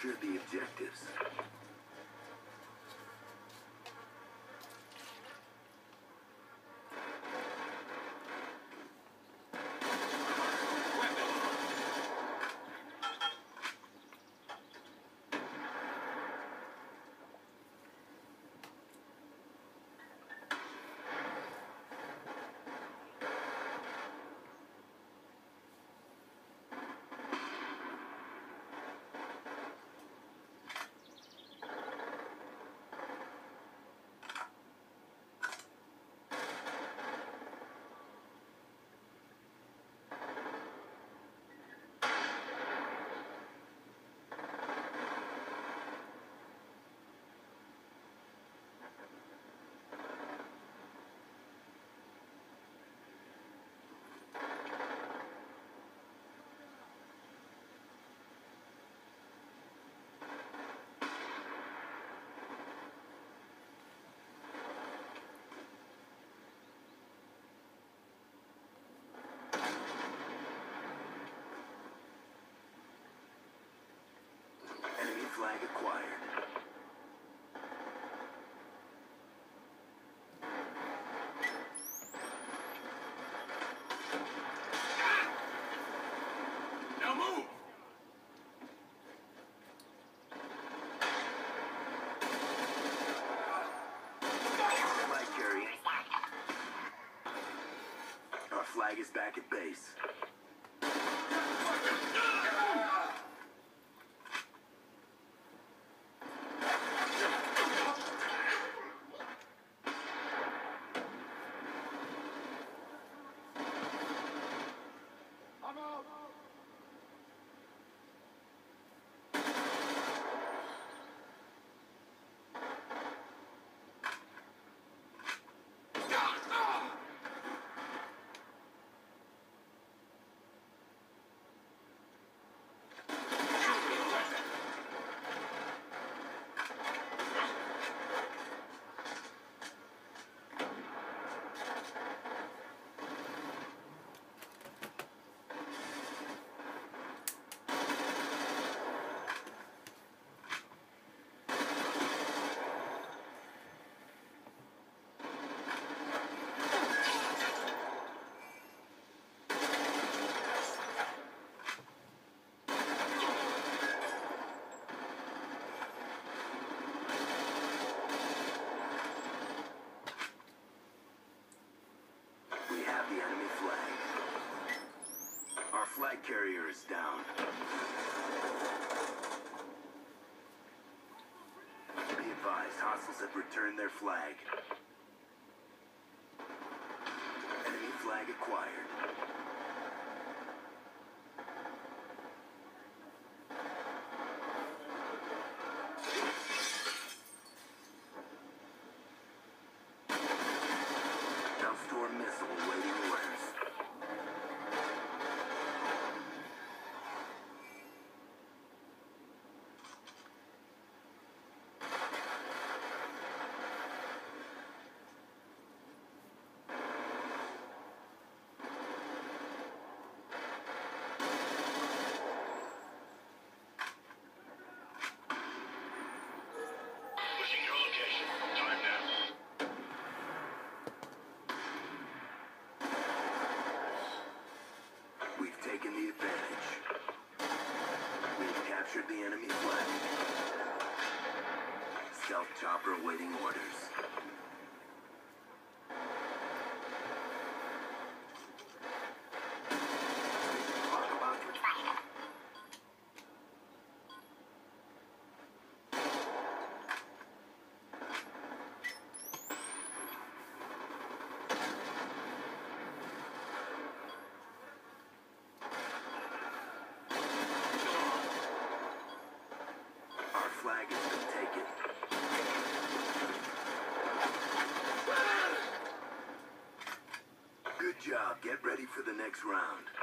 capture the objectives. required. flag is back at base. have returned their flag. Enemy flag acquired. awaiting orders. to the next round.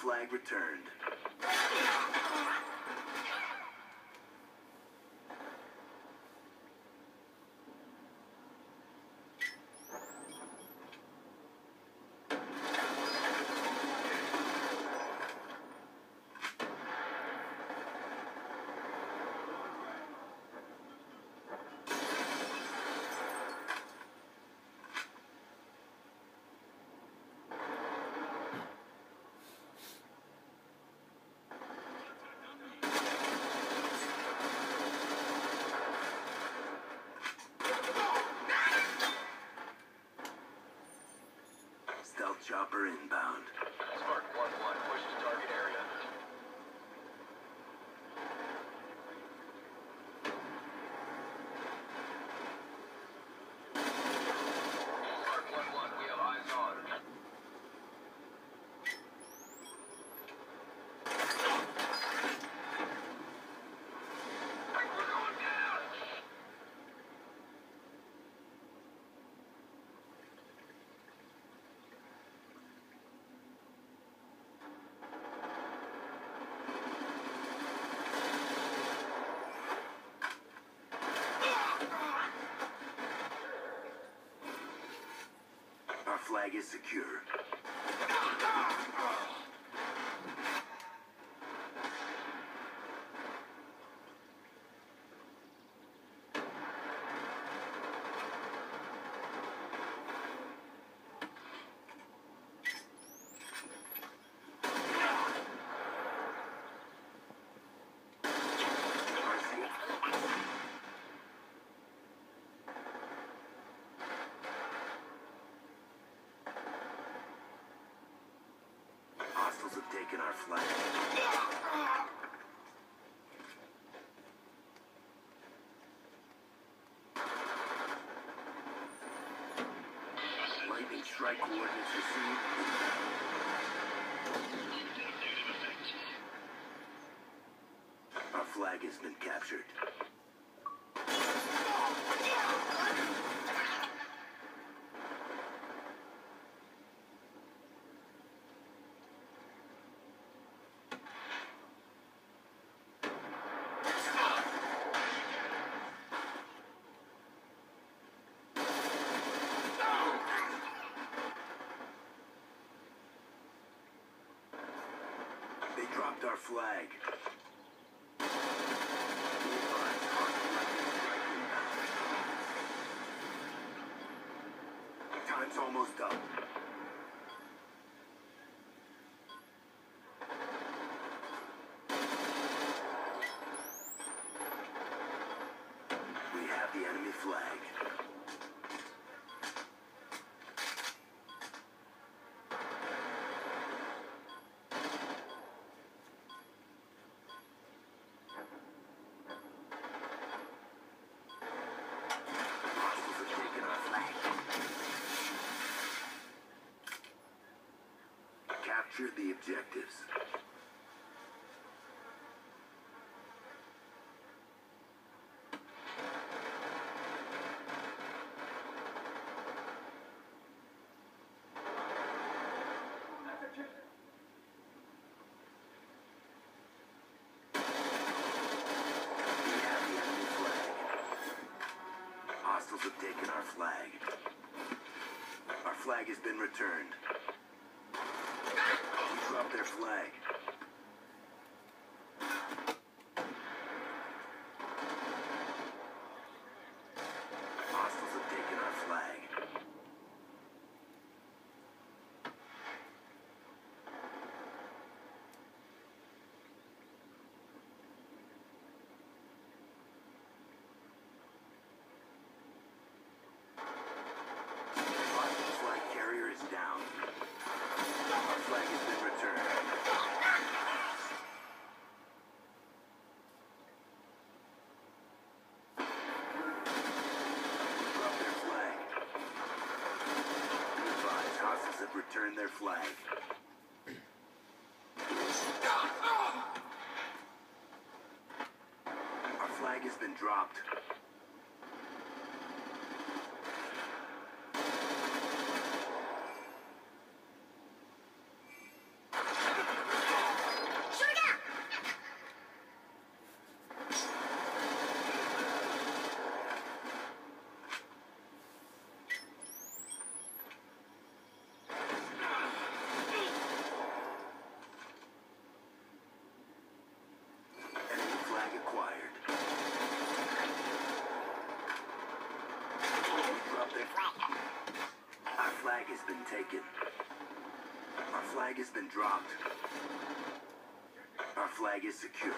Flag returned. Chopper inbound. Flag is secure. Hostiles have taken our flag. Lightning strike coordinates received. Our flag has been captured. They dropped our flag. Time's almost up. We have the enemy flag. Hostiles have taken our flag. Capture the objectives. Have taken our flag. Our flag has been returned. Their flag. Hostiles have taken our flag. Our flag carrier is down. Our flag has been returned. Drop their flag. Be advised, hostiles returned their flag. Our flag has been dropped. Our flag has been dropped. Our flag is secure.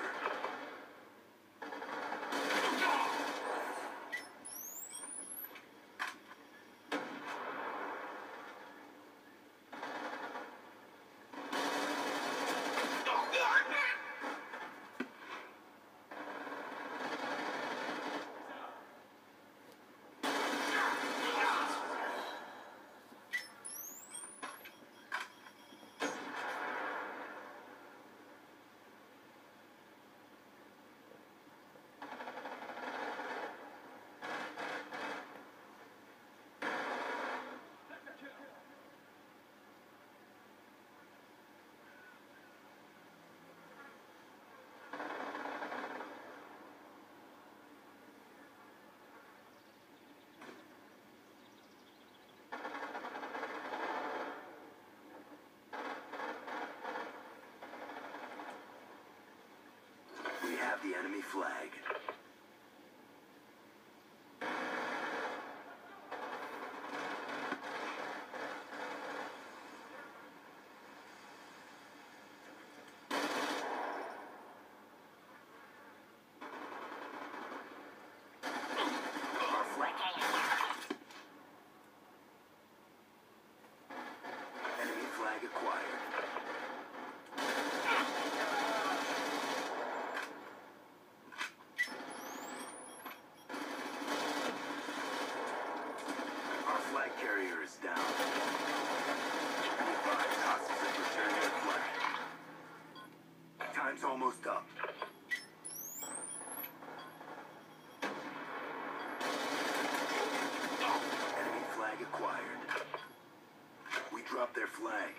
Have the enemy flag. Our flag. Enemy flag acquired. Our flag carrier is down. Be advised, hostiles have returned their flag. Time's almost up. Enemy flag acquired. We dropped their flag.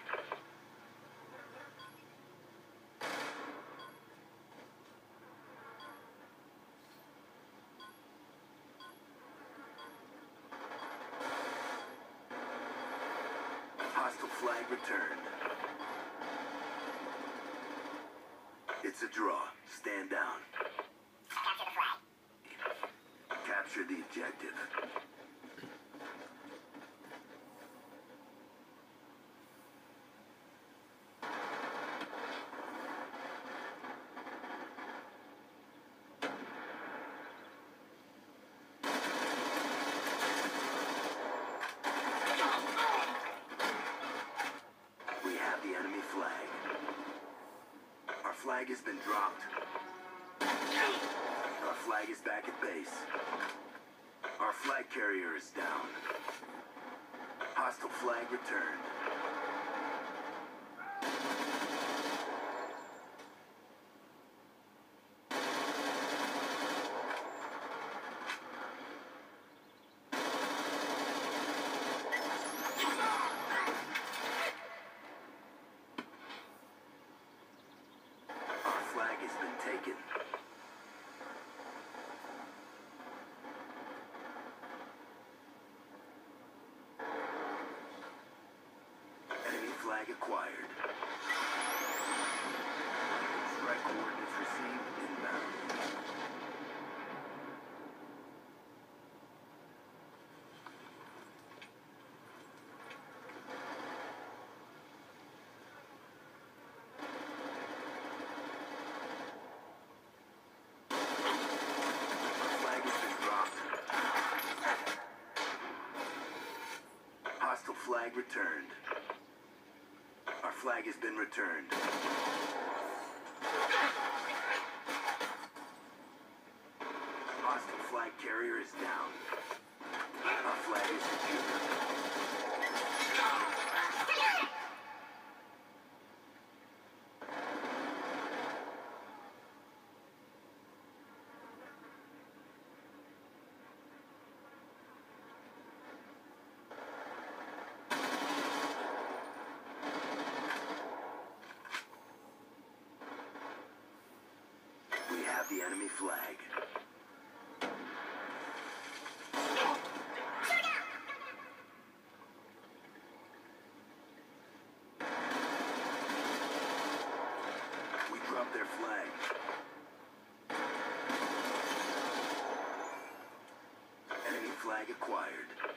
Hostile flag returned. It's a draw. Stand down. Capture the flag. Capture the objective. We have the enemy flag. Our flag has been dropped. Our flag is back at base. Our flag carrier is down. Hostile flag returned. Our flag has been taken. Enemy flag acquired. Strike coordinates received inbound. Flag has been dropped. Hostile flag returned. Our flag has been returned. Hostile flag carrier is down. Our flag is secure. We have the enemy flag. We dropped their flag. Enemy flag acquired.